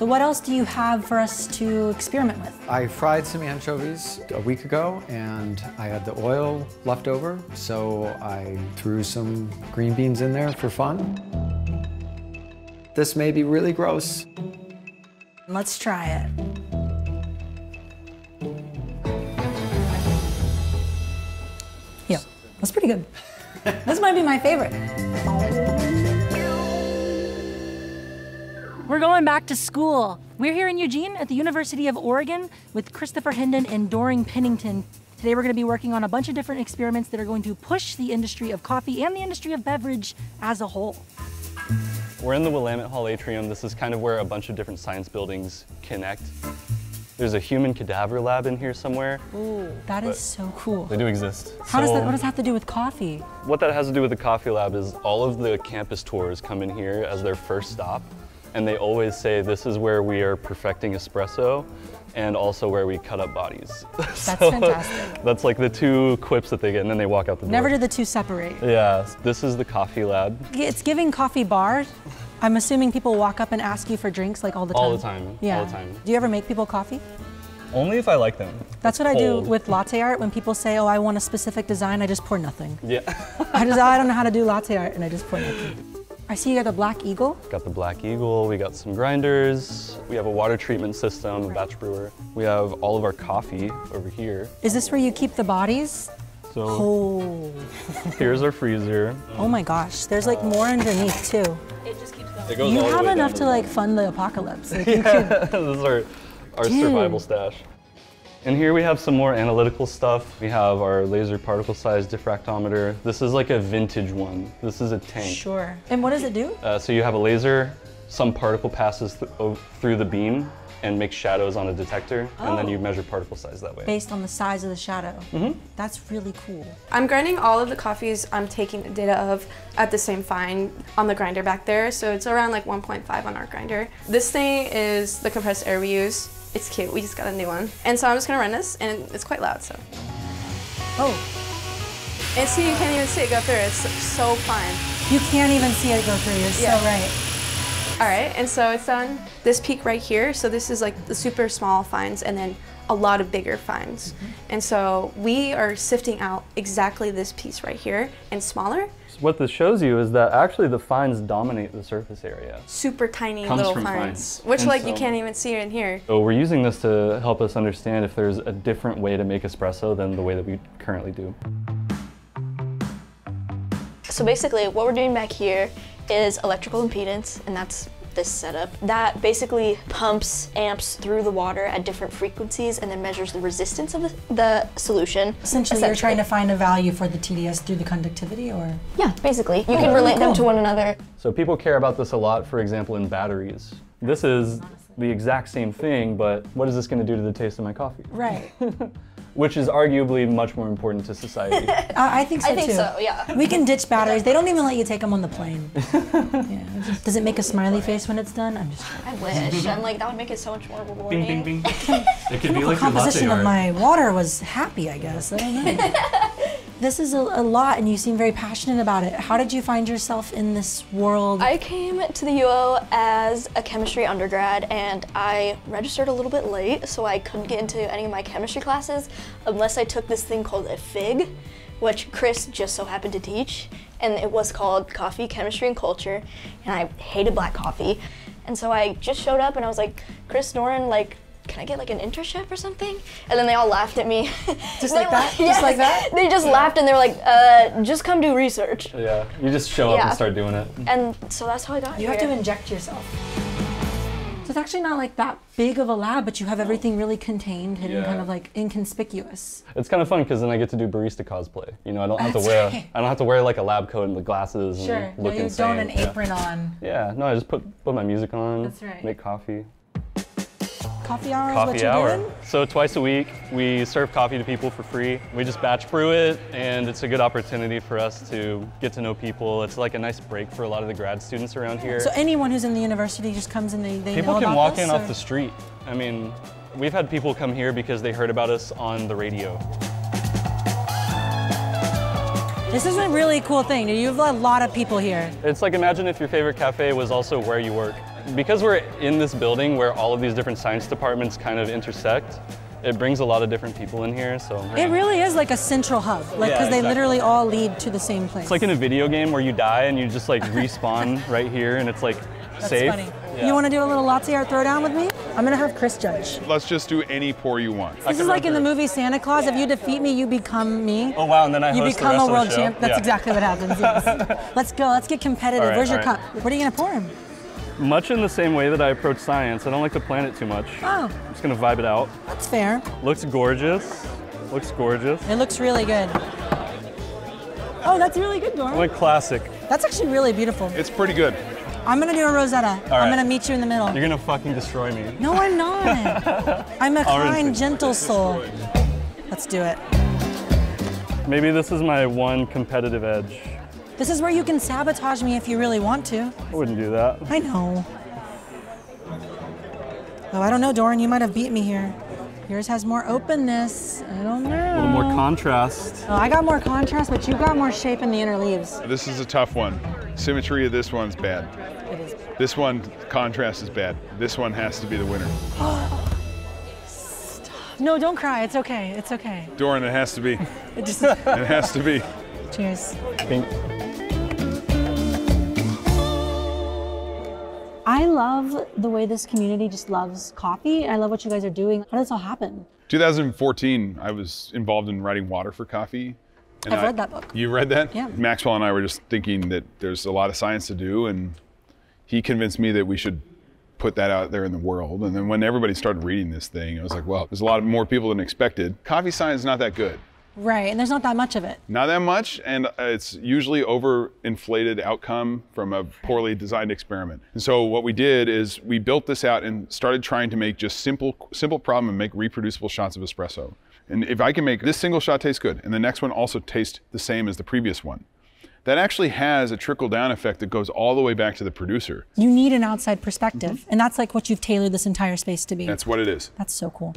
So what else do you have for us to experiment with? I fried some anchovies a week ago and I had the oil left over, so I threw some green beans in there for fun. This may be really gross. Let's try it. Yeah, that's pretty good. this might be my favorite. We're going back to school. We're here in Eugene at the University of Oregon with Christopher Hendon and Doran Pennington. Today we're going to be working on a bunch of different experiments that are going to push the industry of coffee and the industry of beverage as a whole. We're in the Willamette Hall atrium. This is kind of where a bunch of different science buildings connect. There's a human cadaver lab in here somewhere. Ooh, that is so cool. They do exist. How does that, what does that have to do with coffee? What that has to do with the coffee lab is all of the campus tours come in here as their first stop. And they always say this is where we are perfecting espresso and also where we cut up bodies. That's fantastic. That's like the two quips that they get and then they walk out the door. Never did the two separate. Yeah, this is the coffee lab. It's giving coffee bar. I'm assuming people walk up and ask you for drinks like all the time. All the time, Yeah. all the time. Do you ever make people coffee? Only if I like them. That's what I do with latte art. When people say, "Oh, I want a specific design," I just pour nothing. Yeah. I just oh, I don't know how to do latte art, and I just pour nothing. I see you got the Black Eagle. Got the Black Eagle, we got some grinders, we have a water treatment system, a batch brewer. We have all of our coffee over here. Is this where you keep the bodies? So Oh, here's our freezer. oh my gosh! There's like more underneath too. It goes You all the have way enough down to like fund the apocalypse. Like, you could, this is our, our Dude. survival stash. And here we have some more analytical stuff. We have our laser particle size diffractometer. This is like a vintage one. This is a tank. sure. And what does it do? Uh, so you have a laser, some particle passes th- through the beam and makes shadows on a detector, and then Oh. you measure particle size that way. Based on the size of the shadow. Mm-hmm. That's really cool. I'm grinding all of the coffees I'm taking the data of at the same fine on the grinder back there. So it's around like 1.5 on our grinder. This thing is the compressed air we use. It's cute, we just got a new one. And so I'm just gonna run this and it's quite loud, so. Oh, And see, you can't even see it go through, it's so fine. you can't even see it go through. You're Yeah. so right. All right, and so it's on this peak right here. So this is like the super small fines and then a lot of bigger fines. Mm-hmm. And so we are sifting out exactly this piece right here and smaller, What this shows you is that actually the fines dominate the surface area. super tiny Comes little from fines, fines. which And like you can't even see in here. So we're using this to help us understand if there's a different way to make espresso than the way that we currently do. So basically, what we're doing back here is electrical impedance, and that's this setup. That basically pumps amps through the water at different frequencies and then measures the resistance of the, the solution. Essentially, you're trying to find a value for the TDS through the conductivity, or Yeah, basically. You oh, can relate them to one another. So people care about this a lot, for example, in batteries. This is the exact same thing, but what is this going to do to the taste of my coffee? right? Which is arguably much more important to society. I, I think so I think too. so, yeah. We can ditch batteries. They don't even let you take them on the plane. yeah. Does it make a smiley face when it's done? I'm just. I wish. I'm like, that would make it so much more rewarding. bing. it could be The composition of my water was happy, I guess. I don't know. This is a, a lot, and you seem very passionate about it. How did you find yourself in this world? I came to the UO as a chemistry undergrad and I registered a little bit late, so I couldn't get into any of my chemistry classes unless I took this thing called a FIG, which Chris just so happened to teach. And it was called Coffee, Chemistry, and Culture. And I hated black coffee. And so I just showed up and I was like, Chris Doran, like, can I get like an internship or something? And then they all laughed at me. Just They're like that? Just like that? They just laughed and they were like, uh, just come do research. Yeah, you just show up Yeah. and start doing it. And so that's how I got you here. You have to inject yourself. So it's actually not like that big of a lab, but you have everything really contained, hidden, Yeah. kind of like inconspicuous. It's kind of fun because then I get to do barista cosplay. You know, I don't have to wear right. I don't have to wear like a lab coat and the glasses Sure. and No, look you insane. don't an yeah. apron on. Yeah, no, I just put put my music on, That's right. make coffee. Coffee hour Coffee hour. So twice a week, we serve coffee to people for free. We just batch brew it, and it's a good opportunity for us to get to know people. It's like a nice break for a lot of the grad students around here. So anyone who's in the university just comes and they, they people can walk in or- off the street. I mean, we've had people come here because they heard about us on the radio. This is a really cool thing. You have a lot of people here. It's like imagine if your favorite cafe was also where you work. Because we're in this building where all of these different science departments kind of intersect, it brings a lot of different people in here. So It really is like a central hub, like Yeah, because they literally all lead to the same place. it's like in a video game where you die and you just like respawn right here, and it's like That's safe. funny. Yeah. You want to do a little latte art throwdown with me? I'm gonna have Chris judge. Let's just do any pour you want. This is like in the movie Santa Claus. If you defeat me, you become me. Oh wow! And then I You host become the a rest of world the champ. That's Yeah. exactly what happens. Yes. let's go. Let's get competitive. All right, Where's your all cup? What are you gonna pour him? Much in the same way that I approach science, I don't like to plan it too much. Oh, I'm just gonna vibe it out. that's fair. Looks gorgeous. Looks gorgeous. It looks really good. Oh, that's really good, Doran. Like classic. That's actually really beautiful. It's pretty good. I'm gonna do a Rosetta. I'm gonna meet you in the middle. You're gonna fucking destroy me. No, I'm not. I'm a Orange. kind, gentle soul. Let's do it. Maybe this is my one competitive edge. This is where you can sabotage me if you really want to. I wouldn't do that. I know. Oh, I don't know, Doran. You might have beat me here. Yours has more openness. I don't know. A little more contrast. Oh, I got more contrast, but you got more shape in the inner leaves. This is a tough one. Symmetry of this one's bad. It is. This one, contrast is bad. This one has to be the winner. No, don't cry. It's okay. It's okay. Doran, it has to be. It just. It has to be. Cheers. Pink. I love the way this community just loves coffee. I love what you guys are doing. How did this all happen? 2014, I was involved in writing water for coffee. and I've I- read that book. You read that? Yeah. Maxwell and I were just thinking that there's a lot of science to do, and he convinced me that we should put that out there in the world. And then when everybody started reading this thing, I was like, well, there's a lot more people than expected. Coffee science is not that good. Right, and there's not that much of it. Not that much, and uh, it's usually overinflated outcome from a poorly designed experiment. And so what we did is we built this out and started trying to make just simple, simple problem and make reproducible shots of espresso. And if I can make this single shot taste good, and the next one also taste the same as the previous one, that actually has a trickle down effect that goes all the way back to the producer. You need an outside perspective, and that's like what you've tailored this entire space to be. That's what it is. That's so cool.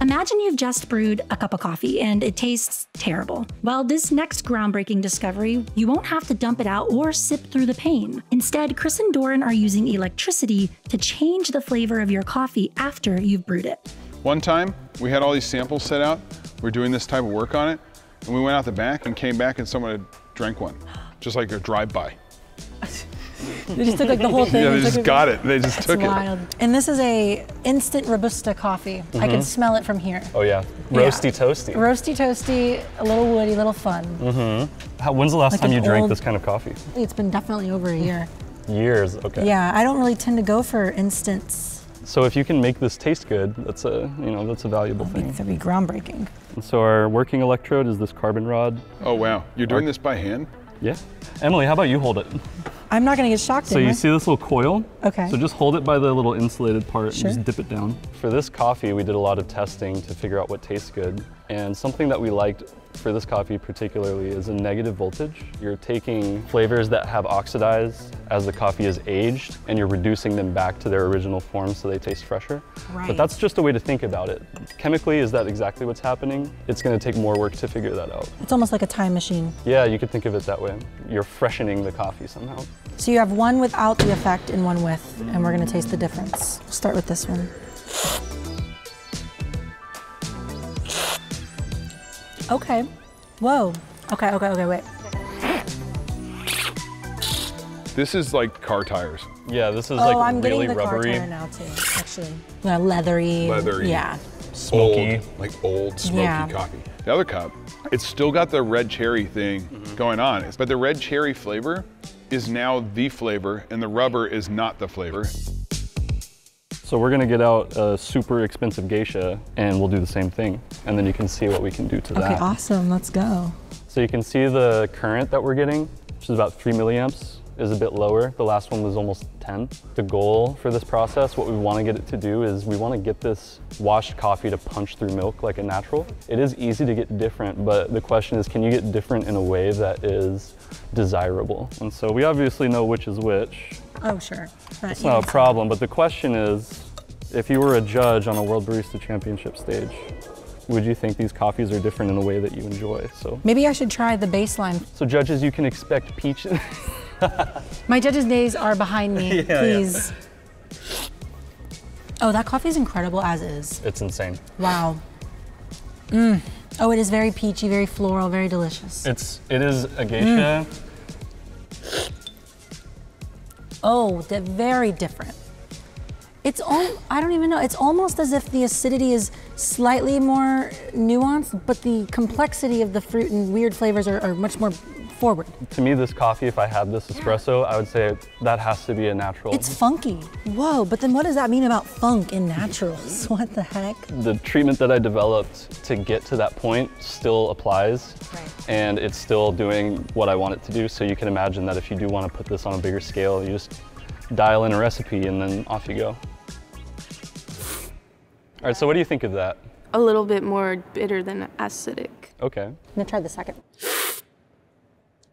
Imagine you've just brewed a cup of coffee and it tastes terrible. Well, this next groundbreaking discovery, you won't have to dump it out or sip through the pain. Instead, Chris and Doran are using electricity to change the flavor of your coffee after you've brewed it. One time, we had all these samples set out. We are doing this type of work on it, and we went out the back and came back, and someone had drank one, just like a drive-by. They just took like the whole thing. Yeah, they just got it. They just It's took it. wild. And this is a instant robusta coffee. I can mm-hmm. smell it from here. Oh yeah. Roasty toasty. Roasty toasty, a little woody, a little fun. Mm-hmm. How, when's the last Like time an you drank old- this kind of coffee? It's been definitely over a year. Years. Okay. Yeah, I don't really tend to go for instants. So if you can make this taste good, that's a you know that's a valuable thing. That'd be groundbreaking. And so our working electrode is this carbon rod. Oh wow, you're doing this by hand? Yeah. Emily, how about you hold it? I'm not gonna get shocked. So you I? see this little coil? Okay. So just hold it by the little insulated part Sure. and just dip it down. For this coffee, we did a lot of testing to figure out what tastes good. And something that we liked for this coffee particularly is a negative voltage. You're taking flavors that have oxidized as the coffee is aged and you're reducing them back to their original form so they taste fresher. Right. But that's just a way to think about it. Chemically, is that exactly what's happening? It's gonna take more work to figure that out. It's almost like a time machine. Yeah, you could think of it that way. You're freshening the coffee somehow. So you have one without the effect and one with, and we're gonna taste the difference. We'll start with this one. Okay. Whoa. Okay, okay, okay, wait. This is like car tires. Yeah, this is oh, like I'm really getting the car tire now too, actually. Uh, leathery. Leathery. Yeah. Smoky. Old, like old smoky Yeah. coffee. The other cup, it's still got the red cherry thing Mm-hmm. going on, but the red cherry flavor is now the flavor, and the rubber is not the flavor. So we're gonna get out a super expensive geisha and we'll do the same thing. And then you can see what we can do to Okay, that. Okay, awesome. Let's go. So you can see the current that we're getting, which is about three milliamps, is a bit lower. The last one was almost 10. The goal for this process, what we wanna get it to do is we wanna get this washed coffee to punch through milk like a natural. It is easy to get different, but the question is, can you get different in a way that is desirable? And so we obviously know which is which. Oh, sure. But It's not a problem, but the question is, if you were a judge on a World Barista Championship stage, would you think these coffees are different in a way that you enjoy? So, Maybe I should try the baseline. so judges, you can expect peach. My judges' days are behind me. Please Oh, that coffee is incredible as is. It's insane. Wow. Mmm. Oh, it is very peachy, very floral, very delicious. It's it is a geisha. Mm. Oh, they're very different. It's all, I don't even know, it's almost as if the acidity is slightly more nuanced, but the complexity of the fruit and weird flavors are, are much more forward. To me, this coffee, if I had this espresso, I would say that has to be a natural. It's funky. Whoa, but then what does that mean about funk in naturals? What the heck? the treatment that I developed to get to that point still applies. Right. And it's still doing what I want it to do. So you can imagine that if you do want to put this on a bigger scale, you just dial in a recipe and then off you go. All right, so what do you think of that? A little bit more bitter than acidic. Okay. I'm gonna try the second.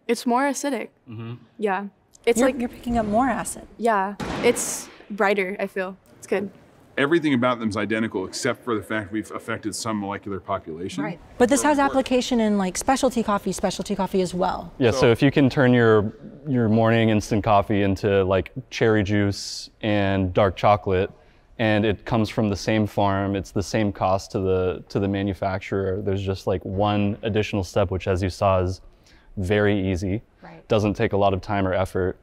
It's more acidic. Mm-hmm. Yeah. It's You're, like, you're picking up more acid. yeah, it's brighter, I feel. It's good. Everything about them is identical except for the fact we've affected some molecular population. Right. But this has application in like specialty coffee, specialty coffee as well. Yeah, so, if you can turn your your morning instant coffee into like cherry juice and dark chocolate and it comes from the same farm, it's the same cost to the to the manufacturer. There's just like one additional step which as you saw is very easy. Right. Doesn't take a lot of time or effort.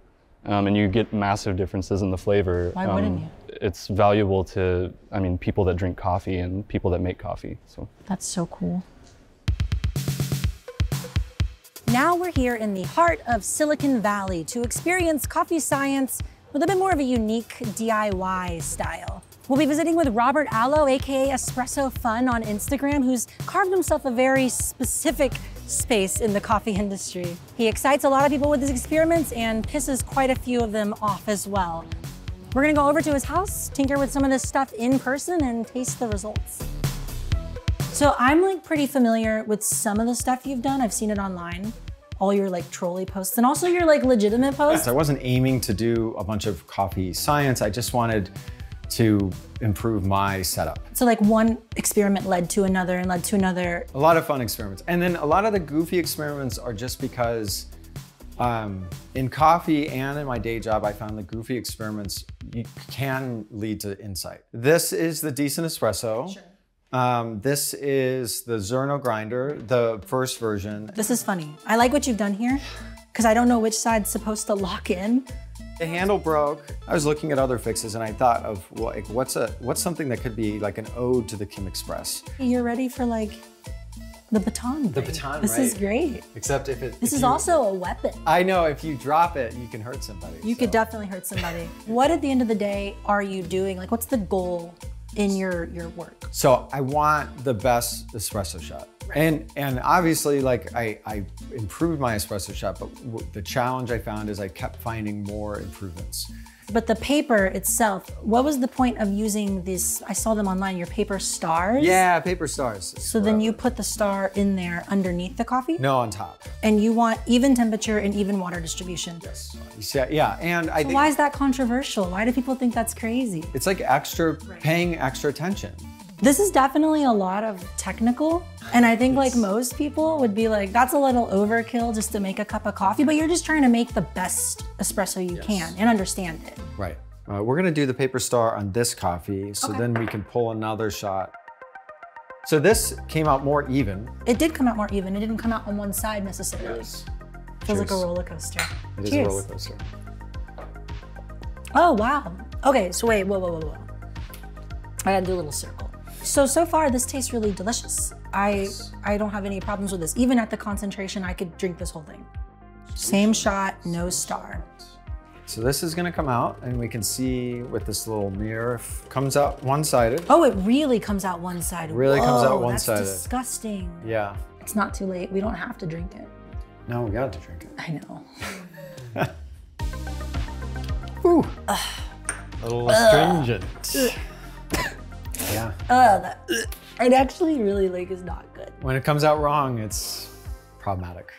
Um, and you get massive differences in the flavor. Why wouldn't you? It's valuable to, I mean, people that drink coffee and people that make coffee. So. That's so cool. Now we're here in the heart of Silicon Valley to experience coffee science with a bit more of a unique DIY style. We'll be visiting with Robert Aloe, aka Espresso Fun on Instagram, who's carved himself a very specific space in the coffee industry. He excites a lot of people with his experiments and pisses quite a few of them off as well. We're gonna go over to his house, tinker with some of this stuff in person, and taste the results. So I'm like pretty familiar with some of the stuff you've done. I've seen it online, all your like trolley posts and also your like legitimate posts. Yes, I wasn't aiming to do a bunch of coffee science. I just wanted to improve my setup. So like one experiment led to another and led to another. A lot of fun experiments. And then a lot of the goofy experiments are just because um, in coffee and in my day job, I found the goofy experiments can lead to insight. This is the decent espresso. Um, this is the Zerno grinder, the first version. This is funny. I like what you've done here because I don't know which side's supposed to lock in. The handle broke. I was looking at other fixes and I thought of well, like what's a what's something that could be like an ode to the Kim Express. You're ready for like the baton. The thing. baton, This is great. Except if it This if is you- also a weapon. I know if you drop it, you can hurt somebody. You could definitely hurt somebody. what at the end of the day are you doing? Like what's the goal in your your work? So I want the best espresso shot. And and obviously like I, I improved my espresso shot, but w- the challenge I found is I kept finding more improvements. But the paper itself, what was the point of using this? I saw them online, your paper stars. Yeah, paper stars. So then you put the star in there underneath the coffee? No, on top. And you want even temperature and even water distribution. Yes. Yeah, and I think Why is that controversial? Why do people think that's crazy? it's like extra paying extra attention. This is definitely a lot of technical. And I think like most people would be like, that's a little overkill just to make a cup of coffee, but you're just trying to make the best espresso you can and understand it. Right. Uh, we're gonna do the paper star on this coffee, so then we can pull another shot. So this came out more even. It did come out more even. It didn't come out on one side necessarily. Yes. Feels like a roller coaster. It is Cheers. a roller coaster. Oh, wow. Okay, so wait, whoa, whoa, whoa, whoa. I gotta do a little circle. So, so far this tastes really delicious. I, I don't have any problems with this. Even at the concentration, I could drink this whole thing. Same shot, no star. So this is gonna come out and we can see with this little mirror, if comes out one-sided. Oh, it really comes out one-sided. Really comes out one-sided. That's disgusting. Yeah. It's not too late. We don't have to drink it. No, we got to drink it. I know. A little astringent. Yeah. Uh, that, it actually really like is not good. When it comes out wrong, it's problematic.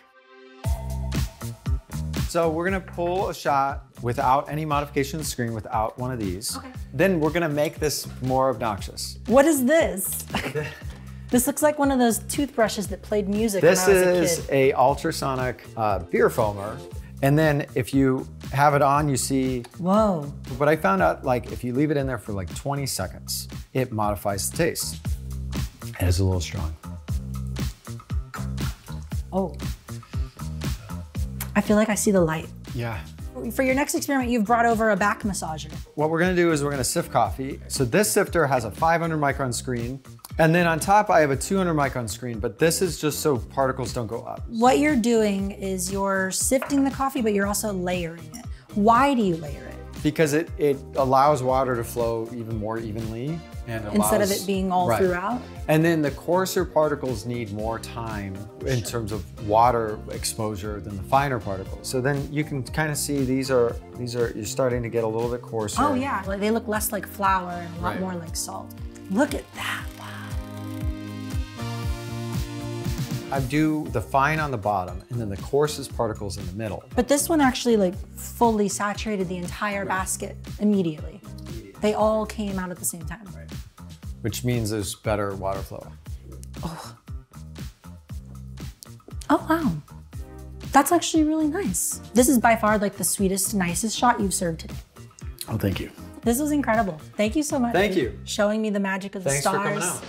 So we're gonna pull a shot without any modification of the screen, without one of these. Okay. Then we're gonna make this more obnoxious. What is this? this looks like one of those toothbrushes that played music This when I was a is kid. a ultrasonic uh, beer foamer. And then if you have it on, you see. Whoa. But I found out like if you leave it in there for like 20 seconds, it modifies the taste. And It is a little strong. Oh. I feel like I see the light. Yeah. For your next experiment, you've brought over a back massager. What we're gonna do is we're gonna sift coffee. So this sifter has a 500 micron screen, and then on top I have a 200 micron screen, but this is just so particles don't go up. What you're doing is you're sifting the coffee, but you're also layering it. Why do you layer it? Because it, it allows water to flow even more evenly. And Instead of it being all Right. throughout? And then the coarser particles need more time in terms of water exposure than the finer particles. So then you can kind of see these are these are you're starting to get a little bit coarser. Oh yeah, like they look less like flour and a lot Right. more like salt. Look at that, I do the fine on the bottom and then the coarsest particles in the middle. But this one actually like fully saturated the entire basket immediately. They all came out at the same time. which means there's better water flow. Oh Oh, wow. That's actually really nice. This is by far like the sweetest, nicest shot you've served today. Oh, thank you. This was incredible. Thank you so much. Thank for you. Showing me the magic of the Thanks for stars. coming out.